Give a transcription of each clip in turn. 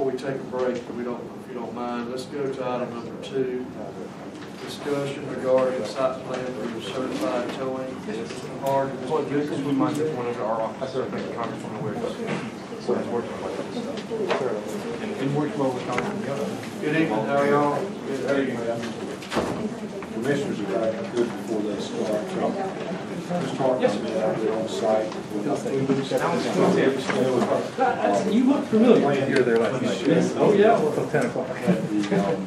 before we take a break, if we don't, if you don't mind, let's go to item number two. Discussion regarding site plan for certified towing. Mr. Hardin, Well, Mr. this is Dixon. we might just went into our office, I think Congressman Ware, so it's working like this. And it works well with Congressman. Good evening, how are y'all? Good, how are you? Commissioners are back good before they start. Mr. Hartman's been out on site. with- You look familiar. You were there last night. Oh, yeah. Till ten o'clock. Had the, um,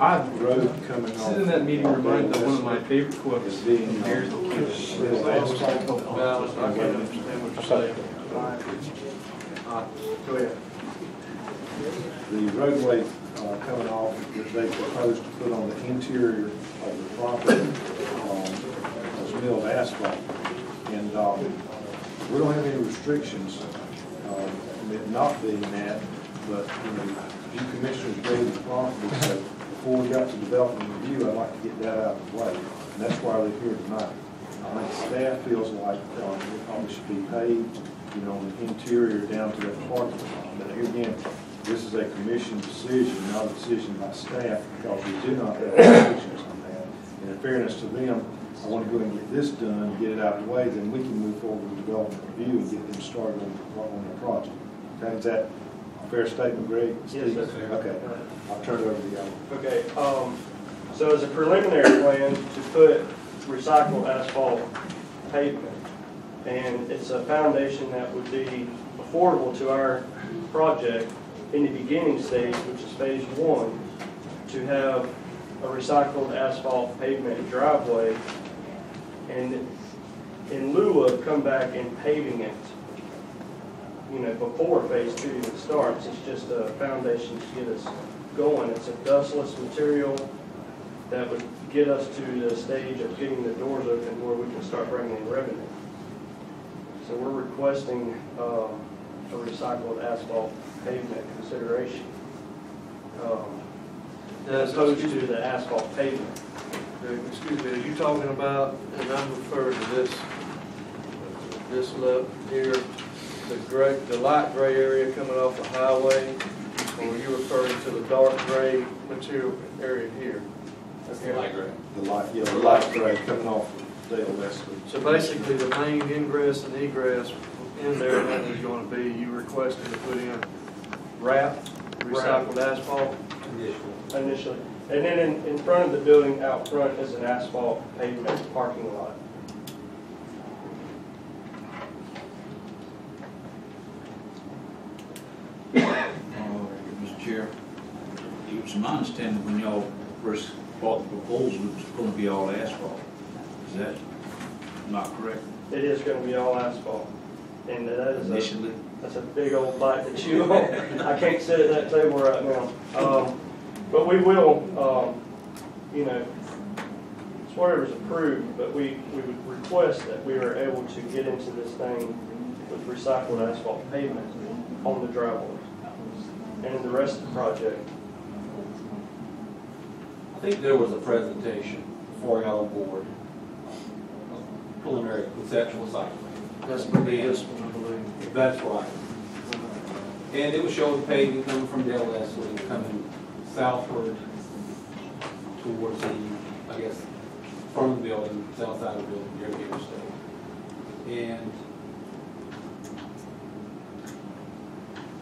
I, road coming off. sitting in that meeting reminded me of one of my favorite quotes. Being, Here's the kid. little asphalt. Dallas, I can't understand what you're saying. Go ahead. The roadway, uh, coming off that they proposed to put on the interior of the property, um, was milled asphalt. And, um, we don't have any restrictions, um, it not being that, but, you know, you commissioners gave the property, so before we got to development review, I'd like to get that out of the way. And that's why they're here tonight. I think staff feels like, um, it probably should be paved, you know, the interior down to that parking lot. But again, this is a commission decision, not a decision by staff, because we do not have restrictions in fairness to them, I want to go ahead and get this done, get it out of the way, then we can move forward with development review and get them started on, the- on the project. Okay, is that a fair statement, Greg? Yes, Steve? that's fair. Okay, I'll turn it over to you. Okay, um, so as a preliminary plan to put recycled asphalt pavement, and it's a foundation that would be affordable to our project in the beginning stage, which is phase one, to have a recycled asphalt pavement driveway, and in lieu of come back and paving it, you know, before phase two even starts, it's just a foundation to get us going. It's a dustless material that would get us to the stage of getting the doors open where we can start bringing in revenue. So we're requesting, uh, a recycled asphalt pavement consideration, um, as opposed to the asphalt pavement. Uh, Excuse me, are you talking about, and I'm referring to this, this left here, the gray, the light gray area coming off the highway? Or are you referring to the dark gray material area here? Okay. The light, yeah, the light gray coming off Dale Leslie. So basically, the main ingress and egress in there, that is gonna be, you requested to put in RAP, recycled asphalt? Initially. And then in, in front of the building, out front is an asphalt pavement parking lot. Mr. Chair, it was my understanding when y'all first bought the proposal, it was gonna be all asphalt. Is that not correct It is gonna be all asphalt. And that is a, initially? that's a big old bite to chew on. I can't sit at that table right now. Um, but we will, um, you know, it's whatever's approved, but we, we would request that we are able to get into this thing with recycled asphalt pavement on the driveways and in the rest of the project. I think there was a presentation before I got on board, preliminary conceptual site. That's gonna be this one, I believe. That's right. And it was showing paving coming from Dale Leslie, coming southward towards the, I guess, front of the building, south side of the building, near the interstate. And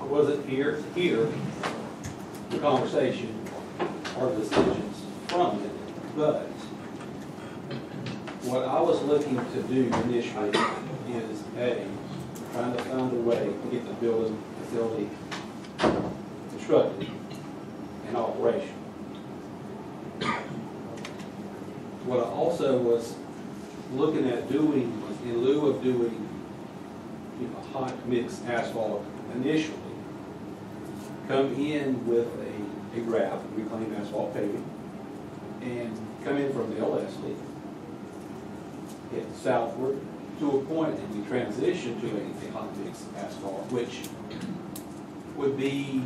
I wasn't here hear the conversation or the decisions from it, but what I was looking to do initially is, A, trying to find a way to get the building facility constructed and operational. What I also was looking at doing was in lieu of doing, you know, hot mix asphalt initially, come in with a, a graph, reclaimed asphalt paving, and come in from the Leslie, hit southward to a point and we transition to a, a hot mix asphalt, which would be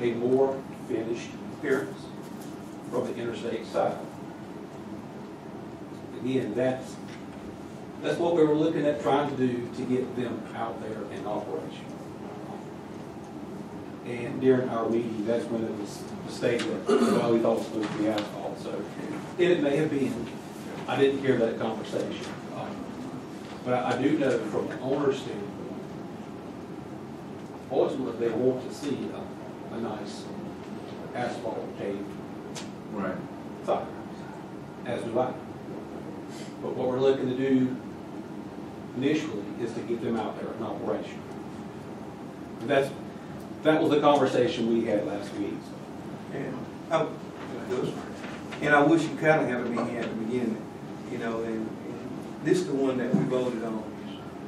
a more finished appearance from the interstate side. Again, that's, that's what we were looking at trying to do to get them out there in operation. And during our meeting, that's when it was stated that, well, we thought it was supposed to be asphalt, so it may have been. I didn't hear that conversation. Um, But I do know from an owner's standpoint, ultimately, they want to see a, a nice asphalt paved Right. side, as do I. But what we're looking to do initially is to get them out there in operation. That's, that was the conversation we had last week. And I, oh, and I wish you kind of had me here at the beginning, you know, and, and this is the one that we voted on.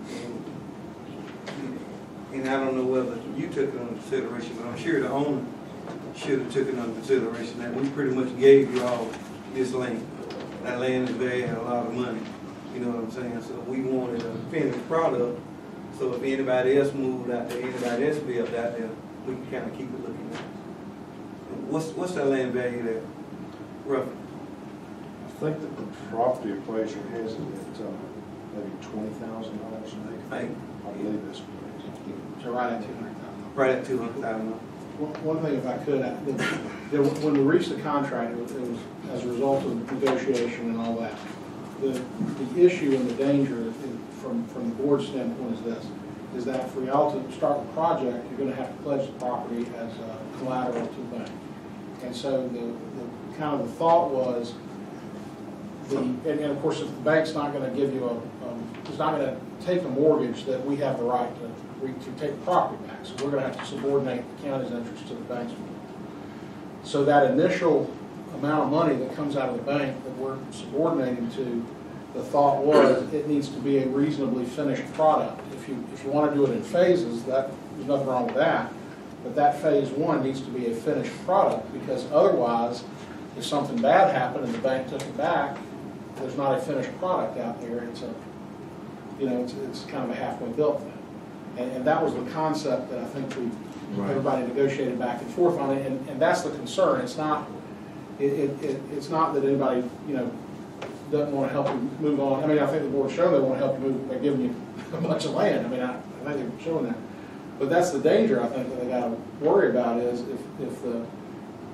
And- And I don't know whether you took it under consideration, but I'm sure the owner should have took it under consideration, that we pretty much gave you all this land. That land is very, a lot of money, you know what I'm saying? So we wanted a finished product, so if anybody else moved out there, anybody else built out there, we can kind of keep it looking nice. What's, what's that land value there, roughly? I think that the property appraiser has it at, uh, maybe twenty thousand dollars an acre. Like, I believe that's correct. So right at two hundred thousand. right at two hundred thousand? One thing, if I could, when we reached the contract, it was as a result of negotiation and all that. The, the issue and the danger from, from the board's standpoint is this, is that for y'all to start the project, you're gonna have to pledge the property as uh, collateral to the bank. And so the, the, kind of the thought was, the, and, and of course, if the bank's not gonna give you a, um, is not gonna take a mortgage, that we have the right to, to take the property back. So we're gonna have to subordinate the county's interest to the bank's. So that initial amount of money that comes out of the bank that we're subordinating to, the thought was, it needs to be a reasonably finished product. If you, if you wanna do it in phases, that, there's nothing wrong with that. But that phase one needs to be a finished product, because otherwise, if something bad happened and the bank took it back, there's not a finished product out there, it's a, you know, it's, it's kind of a halfway built thing. And, and that was the concept that I think we, Right. everybody negotiated back and forth on it, and, and that's the concern, it's not, it, it, it- it's not that anybody, you know, doesn't want to help you move on, I mean, I think the board's shown they want to help you move, by giving you a bunch of land, I mean, I, I think they're showing that. But that's the danger, I think, that they gotta worry about is if, if the,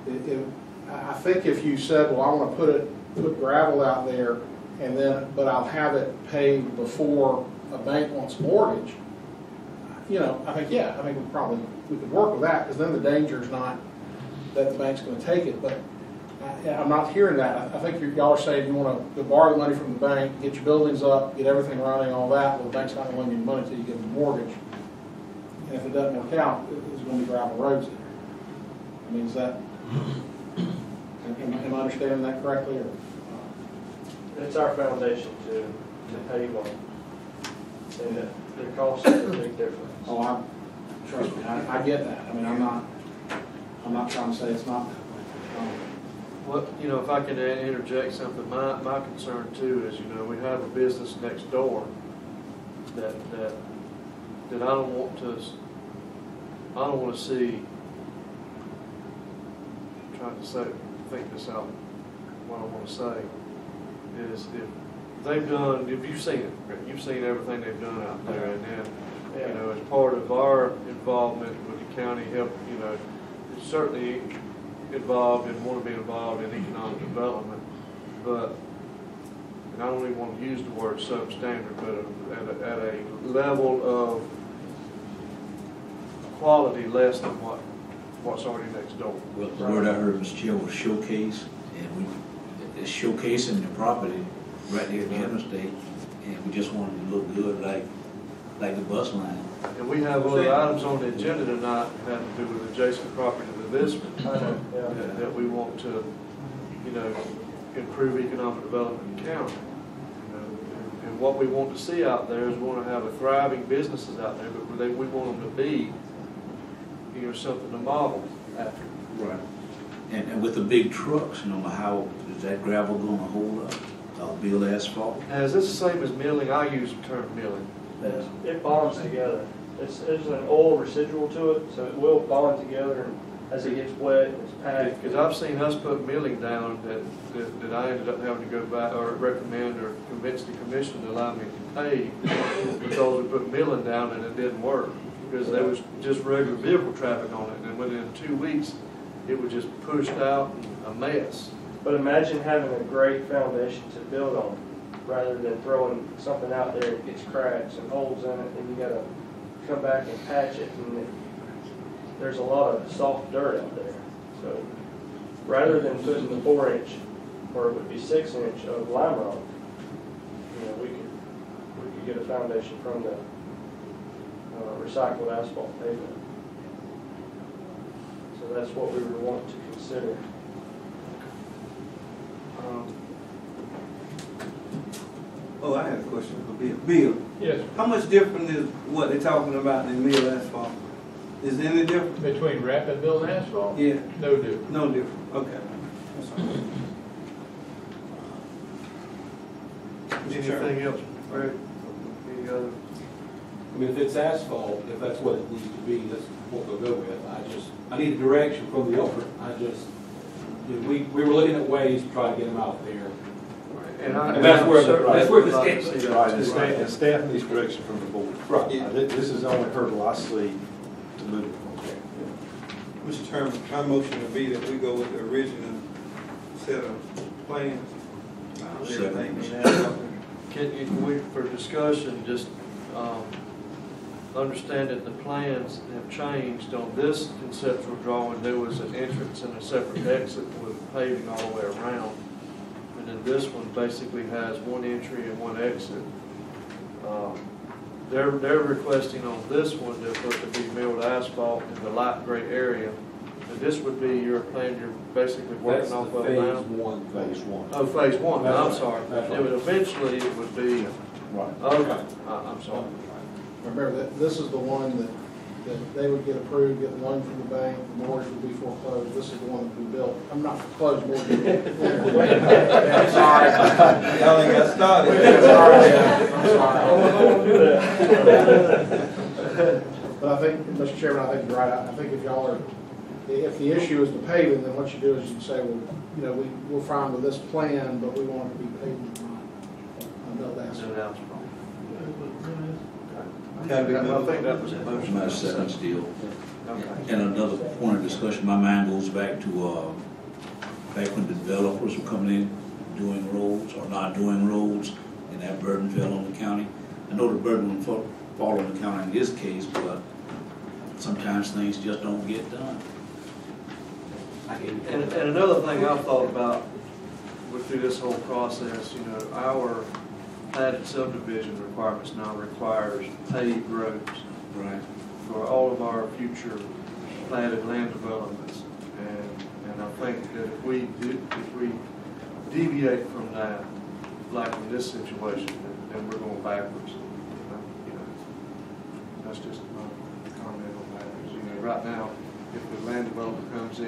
if, if- I I think if you said, well, I wanna put it, put gravel out there, and then, but I'll have it paid before a bank wants mortgage, you know, I think, yeah, I think we probably, we could work with that, because then the danger's not that the bank's gonna take it, but I, I'm not hearing that. I I think you- y'all are saying you wanna borrow the money from the bank, get your buildings up, get everything running, all that, well, the bank's not gonna lend you money until you give them a mortgage. And if it doesn't work out, it- it's gonna be gravel roads there. I mean, is that, am am I understanding that correctly, or? It's our foundation to, to pave on. And the, the cost is a big difference. Oh, I, trust me, I, I get that. I mean, I'm not, I'm not trying to say it's not. um, What, you know, if I can interject something, my, my concern too is, you know, we have a business next door that, that, that I don't want to, s- I don't wanna see, trying to say, think this out, what I wanna say, is if they've done, if you've seen it, Rick, you've seen everything they've done out there, and then, you know, as part of our involvement with the county help, you know, certainly involved and want to be involved in economic development, but, and I don't even want to use the word substandard, but at a, at a level of quality less than what, what's already next door. Well, the word I heard, Mr. Chair, was showcase, and we, it's showcasing the property right there at the interstate, and we just wanted to look good like, like the bus line. And we have other items on the agenda tonight that have to do with adjacent property to this one. I know, yeah. that, that we want to, you know, improve economic development in the county. You know, and- And what we want to see out there is we want to have a thriving businesses out there, but they, we want them to be, you know, something to model after. Right. And, and with the big trucks, you know, how, is that gravel gonna hold up? Uh, build asphalt? Now, is this the same as milling? I use the term milling. Yes. It bonds together. It's, there's an oil residual to it, so it will bond together and as it gets wet, it's packed. Because I've seen us put milling down that, that, that I ended up having to go back or recommend or convince the commission to allow me to pay because we put milling down and it didn't work. because there was just regular vehicle traffic on it, and within two weeks, it was just pushed out, a mess. But imagine having a great foundation to build on, rather than throwing something out there that gets cracks and holes in it, and you gotta come back and patch it, and it- there's a lot of soft dirt out there. So, rather than putting the four inch, or it would be six inch of lime rock, you know, we could, we could get a foundation from the, uh, recycled asphalt pavement. So that's what we would want to consider. Um, Oh, I had a question for Bill. Bill, Yes, how much different is what they're talking about in mill asphalt? Is there any difference? between rapid build and asphalt? Yeah, No difference. no difference, okay. That's all. Anything else, Greg? Any other? I mean, if it's asphalt, if that's what it needs to be, that's what we'll go with. I just, I need a direction from the owner. I just, you know, we, we were looking at ways to try to get them out there. And I- And that's where the- certainly that's where the would like to state- see that Right, too. and staff, and staff needs direction from the board. Right. Uh, thi- This is the only hurdle I see to move it from there. Mr. Chairman, my motion would be that we go with the original set of plans. Uh, Everything. Can you, can we, for discussion, just, um, understand that the plans have changed on this conceptual drawing, there was an entrance and a separate exit with paving all the way around. And then this one basically has one entry and one exit. Um, They're, they're requesting on this one to put to be milled asphalt in the light gray area. And this would be your plan, you're basically That's working the off of phase now? one. Phase one. Oh, phase one, That's I'm right. sorry. That's It would eventually, it would be, Right. okay, I- I'm sorry. Remember, that this is the one that, that they would get approved, get the loan from the bank, the mortgage would be foreclosed. This is the one that we built. I'm not foreclosed mortgage. I'm sorry. Y'all ain't got started. But I think, Mr. Chairman, I think you're right. I I think if y'all are, if the issue is the paving, then what you do is you say, well, you know, we, we're fine with this plan, but we want it to be paved, not milled asphalt. No doubt. I think that was a motion. My second still. Okay. And another point of discussion, my mind goes back to, uh, back when the developers were coming in doing roads or not doing roads, and that burden fell on the county. I know the burden will fall, fall on the county in this case, but sometimes things just don't get done. And, and another thing I've thought about with through this whole process, you know, our platted subdivision requirements now requires paved roads Right. for all of our future platted land developments. And, and I think that if we do, if we deviate from that, like in this situation, then, then we're going backwards. You know, That's just my comment on that. You know, right now, if the land developer comes in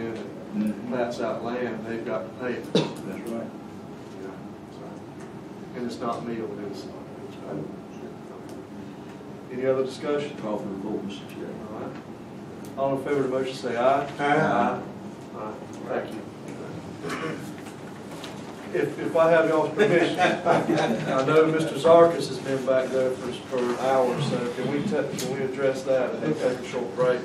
and Mhm. plats out land, they've got to pay it. That's right. You know, so. And it's not me, it's, it's. Any other discussion? Call for the vote, Mr. Chair. All right. All in favor of the motion, say aye. Aye. Aye. Thank you. If, if I have y'all's permission, I know Mr. Zarkis has been back there for, for hours, so can we, ta- can we address that and then take a short break?